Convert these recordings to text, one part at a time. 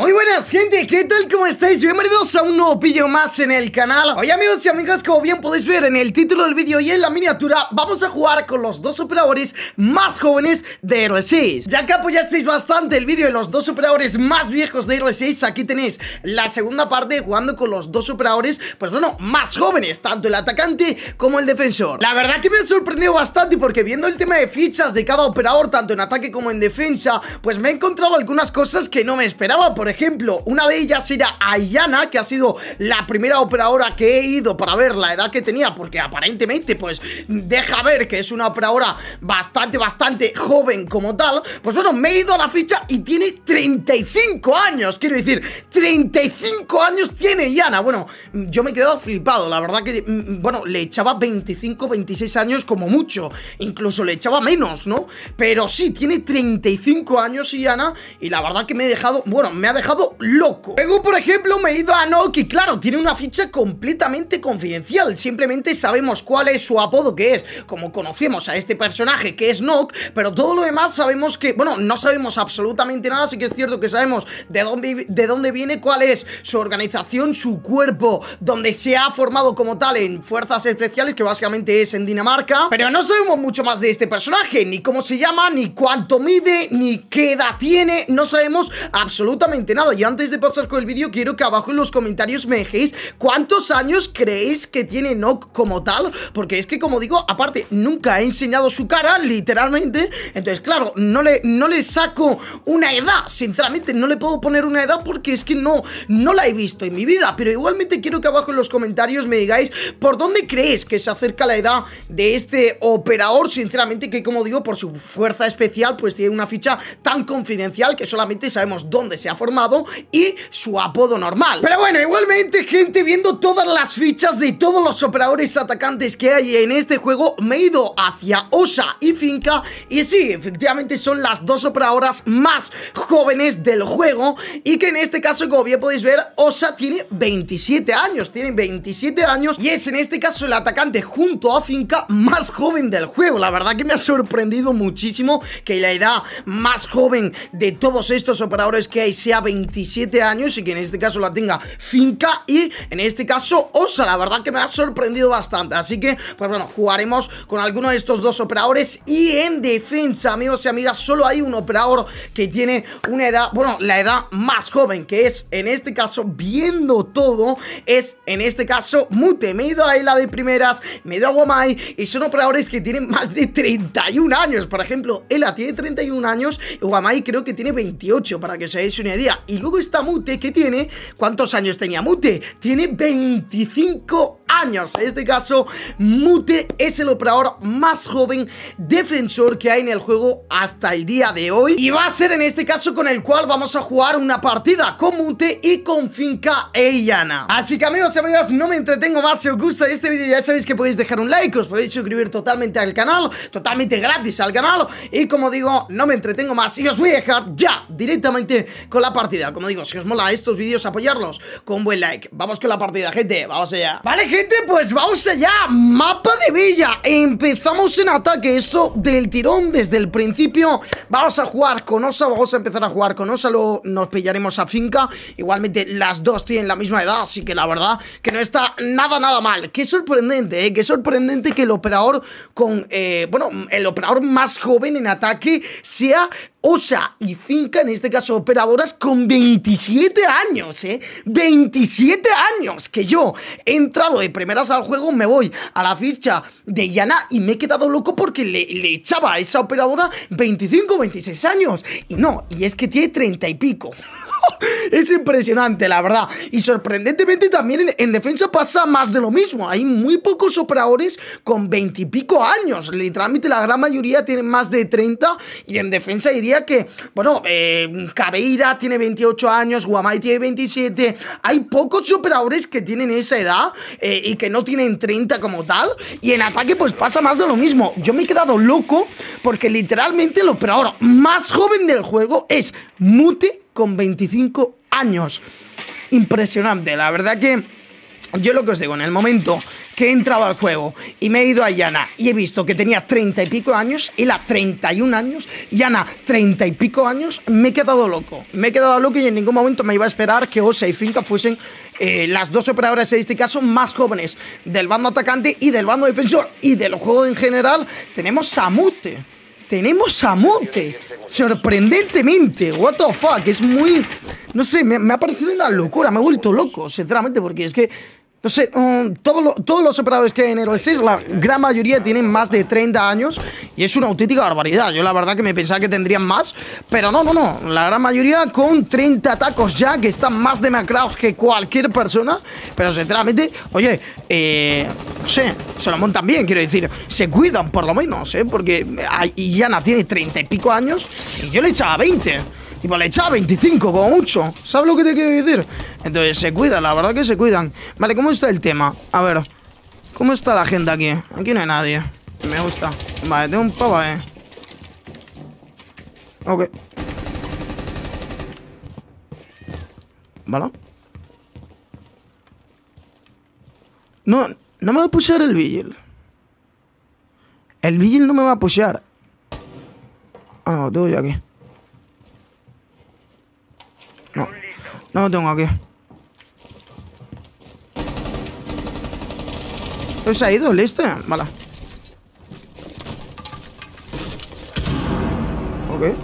Muy buenas gente, ¿qué tal? ¿Cómo estáis? Bienvenidos a un nuevo pillo más en el canal. Hoy amigos y amigas, como bien podéis ver en el título del vídeo y en la miniatura Vamos a jugar con los dos operadores más jóvenes de R6 Ya que apoyasteis bastante el vídeo de los dos operadores más viejos de R6 Aquí tenéis la segunda parte jugando con los dos operadores, pues bueno, más jóvenes Tanto el atacante como el defensor. La verdad que me ha sorprendido bastante porque viendo el tema de fichas de cada operador Tanto en ataque como en defensa Pues me he encontrado algunas cosas que no me esperaba. Por ejemplo, una de ellas era Ayana, que ha sido la primera operadora que he ido para ver la edad que tenía, porque aparentemente, pues, deja ver que es una operadora bastante, bastante joven como tal. Pues bueno, me he ido a la ficha y tiene 35 años, quiero decir, 35 años tiene Yana. Bueno, yo me he quedado flipado, la verdad que, mm, bueno, le echaba 25, 26 años como mucho, incluso le echaba menos, ¿no? Pero sí, tiene 35 años Yana y la verdad que me he dejado, bueno, me ha dejado loco. Luego, por ejemplo, me he ido a Nock y claro, tiene una ficha completamente confidencial. Simplemente sabemos cuál es su apodo que es Como conocemos a este personaje que es Nock Pero todo lo demás sabemos que, bueno, no sabemos absolutamente nada Así que es cierto que sabemos de dónde, de dónde viene, cuál es su organización, su cuerpo Donde se ha formado como tal en fuerzas especiales Que básicamente es en Dinamarca. Pero no sabemos mucho más de este personaje Ni cómo se llama, ni cuánto mide, ni qué edad tiene. No sabemos absolutamente nada Y antes de pasar con el vídeo quiero que abajo en los comentarios me dejéis cuántos años creéis que tiene Nock como tal. Porque es que como digo, aparte nunca he enseñado su cara, literalmente. Entonces claro, no le, no le saco una edad. Sinceramente no le puedo poner una edad porque es que no, no la he visto en mi vida. Pero igualmente quiero que abajo en los comentarios me digáis por dónde creéis que se acerca la edad de este operador. Sinceramente que como digo, por su fuerza especial pues tiene una ficha tan confidencial que solamente sabemos dónde se ha formado y su apodo normal. Pero bueno, igualmente, gente, viendo todas las fichas de todos los operadores atacantes que hay en este juego, me he ido hacia Osa y Finca. Y sí, efectivamente son las dos operadoras más jóvenes del juego. Y que en este caso, como bien podéis ver, Osa tiene 27 años. Tiene 27 años y es en este caso el atacante junto a Finca más joven del juego. La verdad que me ha sorprendido muchísimo que la edad más joven de todos estos operadores que hay sea 27 años y que en este caso la tenga Finca y en este caso Osa, la verdad que me ha sorprendido bastante, así que pues bueno, jugaremos con alguno de estos dos operadores. Y en defensa, amigos y amigas, solo hay un operador que tiene una edad, bueno, la edad más joven, que es en este caso, viendo todo, es en este caso Mute, me he ido a la de primeras, me he ido a Guamai y son operadores que tienen más de 31 años, por ejemplo, Ela tiene 31 años y Guamai creo que tiene 28, para que seáis una idea y luego está Mute que tiene... ¿Cuántos años tenía Mute? Tiene 25 años. En este caso, Mute es el operador más joven defensor que hay en el juego hasta el día de hoy. Y va a ser en este caso con el cual vamos a jugar una partida con Mute y con Finca Eyana. Así que amigos y amigas, no me entretengo más. Si os gusta este vídeo ya sabéis que podéis dejar un like, os podéis suscribir totalmente al canal, totalmente gratis al canal. Y como digo, no me entretengo más y os voy a dejar ya directamente con la partida. Como digo, si os mola estos vídeos, apoyarlos con un buen like. Vamos con la partida, gente. Vamos allá. Vale, gente pues vamos allá. Mapa de Villa. Empezamos en ataque. Esto del tirón desde el principio. Vamos a jugar con Osa Vamos a empezar a jugar con Osa Luego nos pillaremos a Finca. Igualmente las dos tienen la misma edad Así que la verdad que no está nada, nada mal. Qué sorprendente, ¿eh? Qué sorprendente que el operador con... Eh, bueno, el operador más joven en ataque sea Osa y Finca, en este caso operadoras, con 27 años, ¿eh? 27 años que yo he entrado de primeras al juego, me voy a la ficha de Yana y me he quedado loco porque le, echaba a esa operadora 25, 26 años. Y no, y es que tiene 30 y pico. es impresionante, la verdad. Y sorprendentemente también en, defensa pasa más de lo mismo. Hay muy pocos operadores con 20 y pico años. Literalmente la gran mayoría tienen más de 30. Y en defensa diría que, bueno, eh, Cabeira tiene 28 años, Guamai tiene 27. Hay pocos operadores que tienen esa edad eh, y que no tienen 30 como tal. Y en ataque pues pasa más de lo mismo. Yo me he quedado loco porque literalmente el operador más joven del juego es Mute con 25 años. Impresionante, la verdad que yo lo que os digo, en el momento que he entrado al juego y me he ido a Yana y he visto que tenía 30 y pico años, él a 31 años, Yana 30 y pico años, me he quedado loco. Me he quedado loco y en ningún momento me iba a esperar que Osa y Finca fuesen eh, las dos operadoras en este caso más jóvenes del bando atacante y del bando defensor y del juego en general. Tenemos a Mute. Tenemos a Mute. Sorprendentemente. What the fuck. Es muy... No sé, me, me ha parecido una locura. Me he vuelto loco, sinceramente, porque es que no sé, um, todos los operadores que hay en el 6, la gran mayoría tienen más de 30 años y es una auténtica barbaridad. Yo la verdad que me pensaba que tendrían más, pero no, no, no. La gran mayoría con 30 tacos ya, que están más de macraos que cualquier persona. Pero sinceramente, oye, eh, no sé, se lo montan bien, quiero decir. Se cuidan por lo menos, ¿eh? Porque Yana tiene 30 y pico años y yo le echaba 20. Tipo, le echaba 25 como mucho. ¿Sabes lo que te quiero decir? Entonces, se cuidan, la verdad que se cuidan. Vale, ¿cómo está el tema? A ver, ¿cómo está la gente aquí? Aquí no hay nadie. Me gusta. Vale, tengo un pavo, eh. Ok. ¿Vale? No, no me va a pushear el Vigil. El Vigil no me va a pushear. Ah, no, tengo yo aquí. No, no lo tengo aquí. ¿Se ha ido? ¿Listo? Vale. Ok.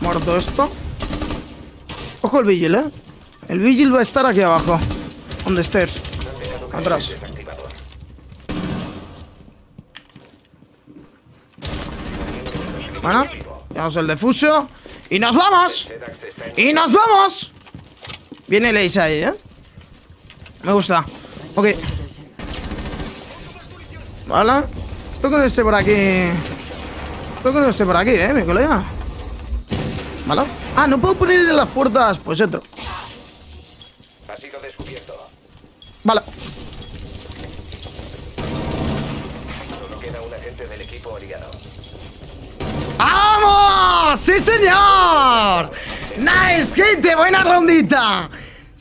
Muerto esto. Ojo el Vigil, ¿eh? El Vigil va a estar aquí abajo. On the stairs. Atrás. Bueno, tenemos el defuso. ¡Y nos vamos! ¡Y nos vamos! Viene Leisa ahí, ¿eh? Me gusta. Ok. Vale. Creo que no esté por aquí. Creo que no esté por aquí, ¿eh, mi colega? Vale. Ah, no puedo ponerle las puertas. Pues otro. Vale. Solo queda un agente del equipo aliado. ¡Vamos! ¡Sí, señor! ¡Nice, gente! ¡Buena rondita!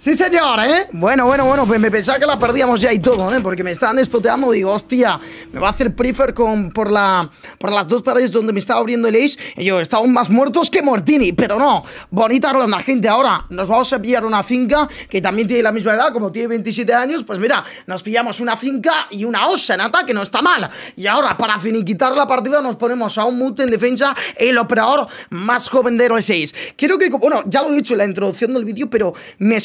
Sí, señor, ¿eh? Bueno, bueno, bueno, pues me pensaba que la perdíamos ya y todo, ¿eh? Porque me estaban espoteando, digo, hostia, me va a hacer prefer con, por, la, por las dos paredes donde me estaba abriendo el ace. Y yo, estaban más muertos que Mortini, pero no. Bonita ronda, gente. Ahora nos vamos a pillar una finca que también tiene la misma edad, como tiene 27 años. Pues mira, nos pillamos una finca y una osa en ataque, no está mal. Y ahora, para finiquitar la partida, nos ponemos a un mute en defensa, el operador más joven de R6. Quiero que, bueno, ya lo he dicho en la introducción del vídeo, pero me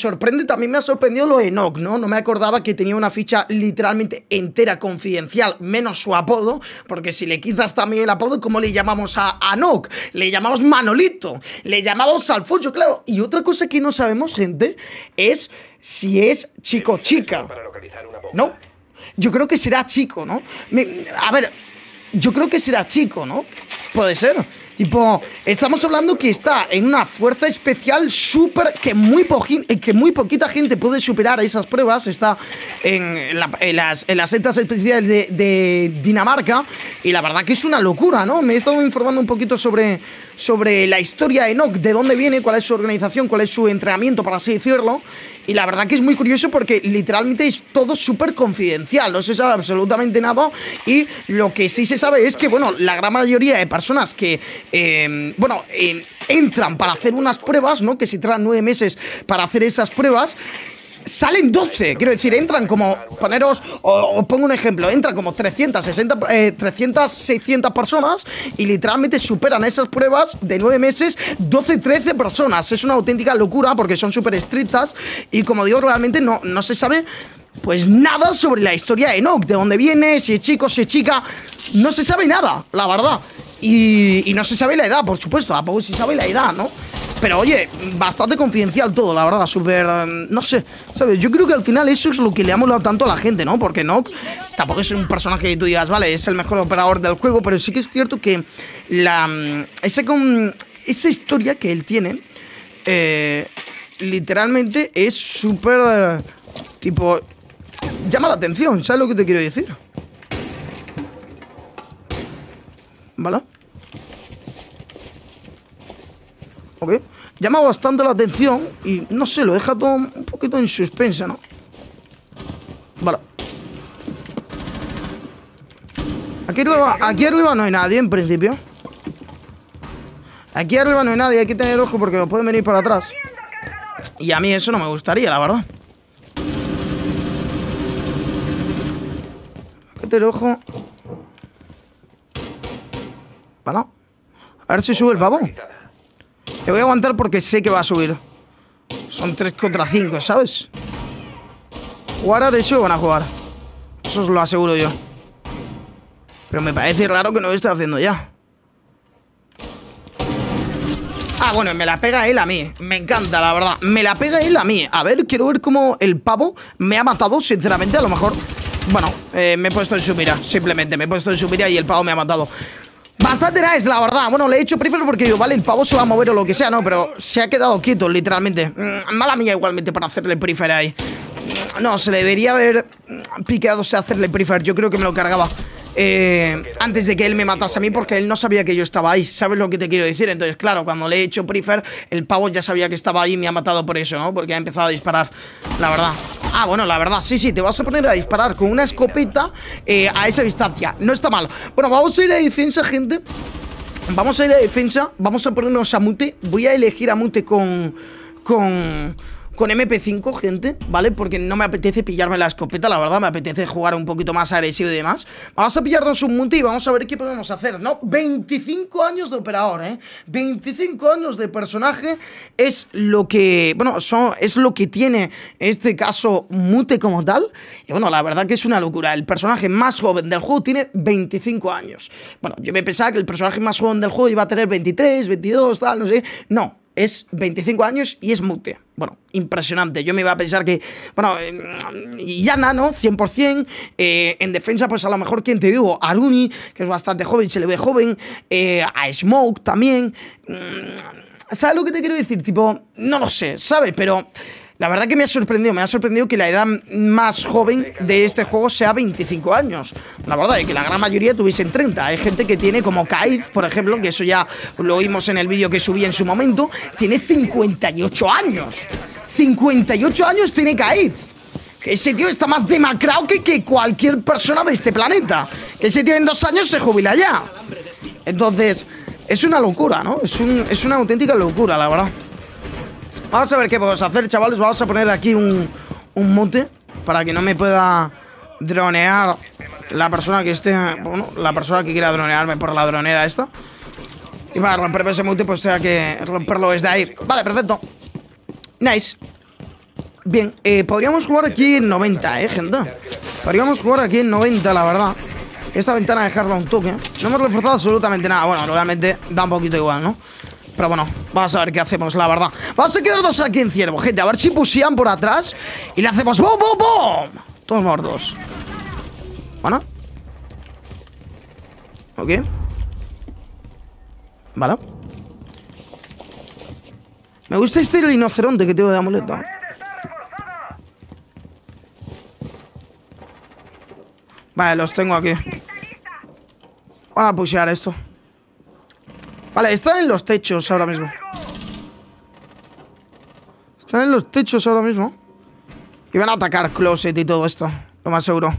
también me ha sorprendido lo de Enoch, ¿no? No me acordaba que tenía una ficha literalmente entera confidencial, menos su apodo, porque si le quitas también el apodo, ¿cómo le llamamos a Enoch? Le llamamos Manolito, le llamamos Alfonso, claro. Y otra cosa que no sabemos, gente, es si es chico o chica. ¿No? Yo creo que será chico, ¿no? a ver, yo creo que será chico, ¿no? Puede ser. Tipo, estamos hablando que está en una fuerza especial súper que muy, eh, poquita gente puede superar esas pruebas. Está en, las, en setas especiales de, Dinamarca y la verdad que es una locura, ¿no? Me he estado informando un poquito sobre, sobre la historia de Enoch, de dónde viene, cuál es su organización, cuál es su entrenamiento, para así decirlo. Y la verdad que es muy curioso porque literalmente es todo súper confidencial, no se sabe absolutamente nada. Y lo que sí se sabe es que, bueno, la gran mayoría de personas que Em, bueno, entran para hacer unas pruebas, ¿no? Que se traen nueve meses para hacer esas pruebas salen 12. Quiero decir, entran como, poneros, os pongo un ejemplo, entran como 360, 300, 600 personas y literalmente superan esas pruebas de 9 meses 12, 13 personas. Es una auténtica locura porque son súper estrictas y como digo, realmente no, no se sabe pues nada sobre la historia de Enoch, de dónde viene, si es chico, si es chica, no se sabe nada, la verdad. Y, no se sabe la edad, por supuesto, tampoco se sabe la edad, ¿no? Pero oye, bastante confidencial todo, la verdad, súper... No sé, ¿sabes? Yo creo que al final eso es lo que le ha molado tanto a la gente, ¿no? Porque no, tampoco es un personaje que tú digas, vale, es el mejor operador del juego, pero sí que es cierto que la... Esa, con, esa historia que él tiene, eh, literalmente es súper... tipo, llama la atención, ¿sabes lo que te quiero decir? ¿Vale? Ok. llama bastante la atención y no sé, lo deja todo un poquito en suspensa, ¿no? Vale. Aquí arriba, aquí arriba no hay nadie en principio. Aquí arriba no hay nadie, hay que tener ojo porque nos pueden venir para atrás. Y a mí eso no me gustaría, la verdad. Ojo. A ver si sube el pavo. Le voy a aguantar porque sé que va a subir. Son 3 contra 5, ¿sabes? Jugar a eso van a jugar. Eso os lo aseguro yo. Pero me parece raro que no lo esté haciendo ya. Ah, bueno, me la pega él a mí. Me encanta, la verdad. Me la pega él a mí. A ver, quiero ver cómo el pavo me ha matado, sinceramente. A lo mejor... Bueno, eh, me he puesto en su mira, simplemente. Me he puesto en su mira y el pavo me ha matado. Bastante nice, la verdad. Bueno, le he hecho prefer porque digo, vale, el pavo se va a mover o lo que sea, ¿no? Pero se ha quedado quieto, literalmente. Mm, mala mía igualmente para hacerle prefer ahí. No, se debería haber piqueado a hacerle prefer. Yo creo que me lo cargaba eh, antes de que él me matase a mí porque él no sabía que yo estaba ahí. ¿Sabes lo que te quiero decir? Entonces, claro, cuando le he hecho prefer, el pavo ya sabía que estaba ahí y me ha matado por eso, ¿no? Porque ha empezado a disparar, la verdad. Ah, bueno, la verdad, sí, sí, te vas a poner a disparar con una escopeta eh, a esa distancia. No está mal. Bueno, vamos a ir a defensa, gente. Vamos a ir a defensa. Vamos a ponernos a mute. Voy a elegir a mute con... Con con MP5, gente, ¿vale? Porque no me apetece pillarme la escopeta, la verdad, me apetece jugar un poquito más agresivo y demás. Vamos a pillarnos un multi y vamos a ver qué podemos hacer, ¿no? 25 años de operador, ¿eh? 25 años de personaje es lo que, bueno, son, es lo que tiene este caso Mute como tal. Y bueno, la verdad que es una locura. El personaje más joven del juego tiene 25 años. Bueno, yo me pensaba que el personaje más joven del juego iba a tener 23, 22, tal, no sé. No, es 25 años y es mute. Bueno, impresionante. Yo me iba a pensar que, bueno, eh, Yana, ¿no? 100%. Eh, en defensa, pues a lo mejor, ¿quién te digo? Aruni, que es bastante joven, se le ve joven. Eh, a Smoke también. Mm, ¿Sabes lo que te quiero decir? Tipo, no lo sé, ¿sabes? Pero... La verdad que me ha sorprendido, me ha sorprendido que la edad más joven de este juego sea 25 años. La verdad, y que la gran mayoría tuviesen 30. Hay gente que tiene como Kaiz, por ejemplo, que eso ya lo vimos en el vídeo que subí en su momento, tiene 58 años. 58 años tiene Kaiz. Ese tío está más demacrado que, que cualquier persona de este planeta. Ese tío en dos años se jubila ya. Entonces, es una locura, ¿no? Es, es una auténtica locura, la verdad. Vamos a ver qué podemos hacer, chavales. Vamos a poner aquí un, un monte para que no me pueda dronear la persona que esté... Bueno, la persona que quiera dronearme por la dronera esta. Y para romper ese monte, pues tenga que romperlo desde ahí. Vale, perfecto. Nice. Bien, eh, podríamos jugar aquí en 90, eh, gente. Podríamos jugar aquí en 90, la verdad. Esta ventana dejarla un toque. No hemos reforzado absolutamente nada. Bueno, realmente da un poquito igual, ¿no? Pero bueno, vamos a ver qué hacemos, la verdad. Vamos a quedarnos aquí en ciervo, gente A ver si pusían por atrás Y le hacemos ¡Bum, bum, bum! Todos muertos. Bueno. Ok. Vale. Me gusta este rinoceronte que tengo de amuleto. Vale, los tengo aquí. Vamos a pushear esto Vale, están en los techos ahora mismo. Están en los techos ahora mismo. Y van a atacar closet y todo esto Lo más seguro.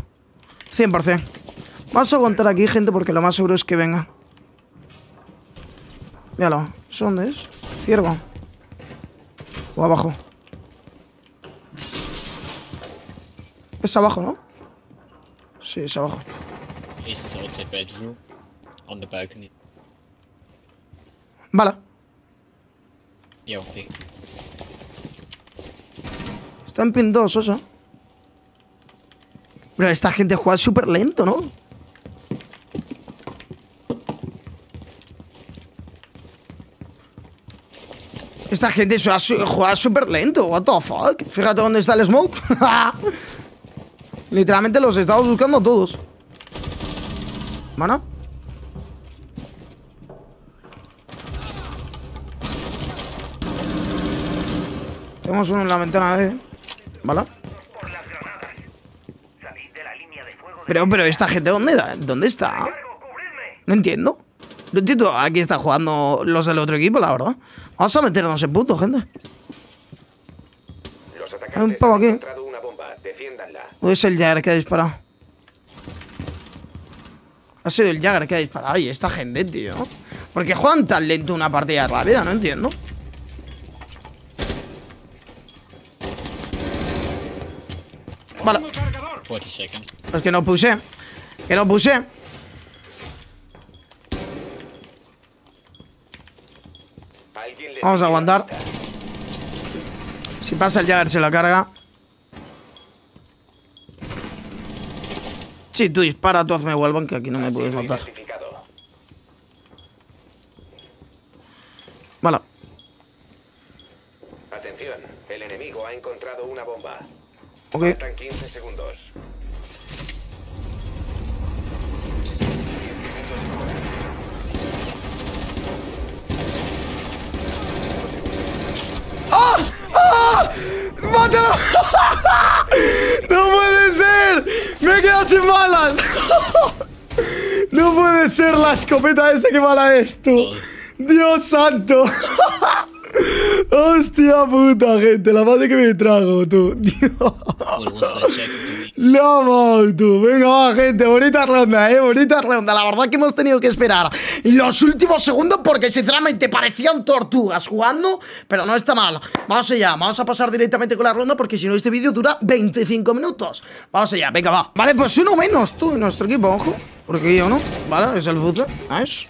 100% Vamos a aguantar aquí, gente, porque lo más seguro es que venga. Míralo. ¿Eso dónde es? Ciervo O abajo Es abajo, ¿no? Sí, es abajo. On the balcony Vale. Está en pin 2 eso. Pero esta gente juega súper lento, ¿no? Esta gente juega súper lento. What the fuck? Fíjate dónde está el smoke. Literalmente los estamos buscando todos. ¿Bueno? Tenemos uno en la ventana de... ¿Vale? Pero, pero esta gente, ¿dónde, ¿dónde está? No entiendo. No entiendo, aquí está jugando los del otro equipo, la verdad. Vamos a meternos en punto, gente. Hay un pavo aquí. O es el Jagger que ha disparado. Ha sido el Jagger que ha disparado. Y esta gente, tío. ¿Por qué juegan tan lento una partida rápida? No entiendo. Vale. 40 seconds. Es que no puse. Que no puse. Vamos a aguantar. Si pasa el Jagger se la carga. Sí, tú dispara, tú hazme vuelvan que aquí no me puedes matar. Vale. Atención, el enemigo ha encontrado una bomba. Ok. Faltan 15 segundos. ¡Ah! ¡Ah! ¡Mátalo! ¡No puede ser! ¡Me he quedado sin balas! ¡No puede ser la escopeta esa que mala es tú! ¡Dios santo! ¡Hostia puta, gente! La madre que me trago, tú. La madre, tú. Venga, va, gente. Bonita ronda, eh. Bonita ronda. La verdad que hemos tenido que esperar los últimos segundos porque sinceramente parecían tortugas jugando, pero no está mal. Vamos allá. Vamos a pasar directamente con la ronda porque si no este vídeo dura 25 minutos. Vamos allá. Venga, va. Vale, pues uno menos tú en nuestro equipo, ojo. Porque yo no. Vale, es el Fuze. Nice.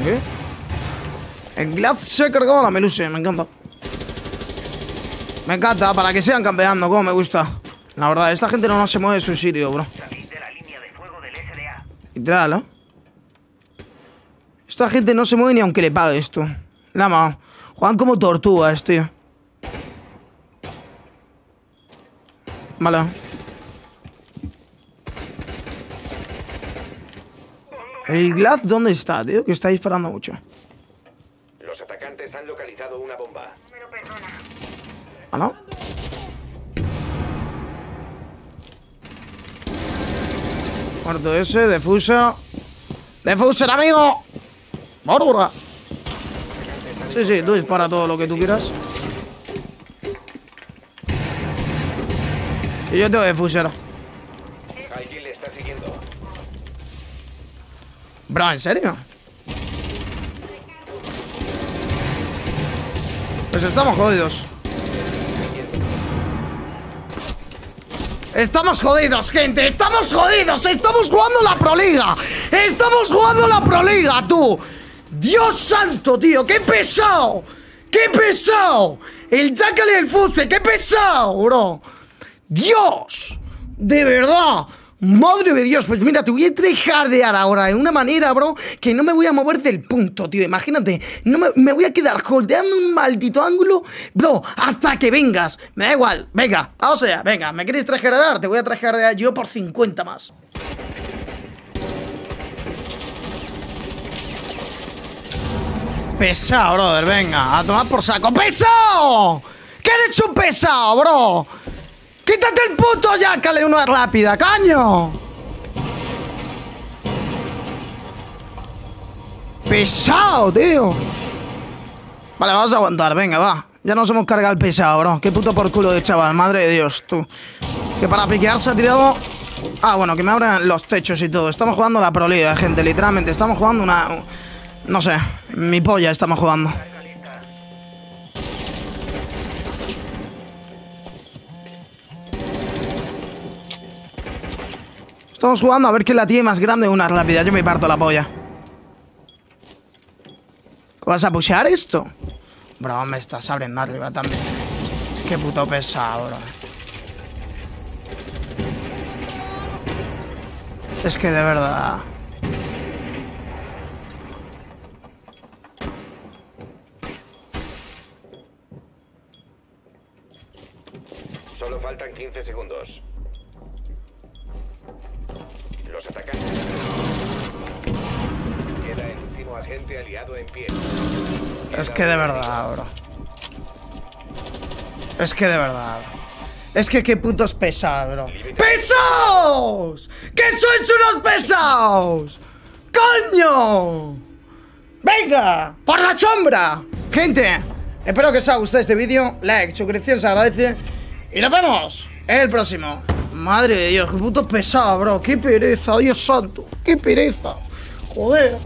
Ok. El Glaz se ha cargado la Meluse. Me encanta. Me encanta, para que sigan campeando, como me gusta. La verdad, esta gente no, se mueve de su sitio, bro. Literal, ¿eh? Esta gente no se mueve ni aunque le pague esto. Lama. Juegan como tortugas, tío. Vale. El Glaz, ¿dónde está, tío? Que está disparando mucho. Han localizado una bomba. ¿Ah, no? Muerto ese, defusa. ¡Defuser, amigo! ¡Bárbara! Sí, sí, tú dispara todo lo que tú quieras. Y yo tengo defuser. Bro, ¿en serio? Pues estamos jodidos. Estamos jodidos, gente. Estamos jodidos. Estamos jugando la Proliga. Estamos jugando la Proliga, tú. Dios santo, tío. ¡Qué pesado! ¡Qué pesado! El Jackal y el Fuce. ¡Qué pesado, bro! Dios. De verdad. Madre de Dios, pues mira, te voy a tryhardear ahora de una manera, bro, que no me voy a mover del punto, tío. Imagínate, no me, voy a quedar holdeando un maldito ángulo, bro, hasta que vengas. Me da igual, venga, vamos allá, venga, ¿me quieres tryhardear? Te voy a tryhardear yo por 50 más. Pesado, brother, venga, a tomar por saco. ¡Pesado! ¿Qué eres un pesado, bro? ¡Quítate el puto Jackal una rápida, caño! Pesado, tío. Vale, vamos a aguantar, venga, va. Ya nos hemos cargado el pesado, bro. Qué puto por culo de chaval, madre de Dios, tú. Que para piquear se ha tirado... Ah, bueno, que me abran los techos y todo. Estamos jugando la Proliga, gente, literalmente. Estamos jugando una... No sé, mi polla estamos jugando. Estamos jugando a ver quién la tiene más grande una rápida. Yo me parto la polla. ¿Vas a pushear esto? Bro, me estás abriendo arriba también. Qué puto pesado, bro. Es que de verdad. Solo faltan 15 segundos. Los atacantes. Queda el último agente aliado en pie. Es que de verdad, bro. Es que de verdad. Es que qué putos pesados, bro. ¡Pesados! ¡Que sois unos pesados! coño! ¡Venga! ¡Por la sombra! Gente, espero que os haya gustado este vídeo. Like, suscripción se agradece. Y nos vemos en el próximo. Madre de Dios, qué puto pesado, bro. Qué pereza, Dios santo. Qué pereza. Joder.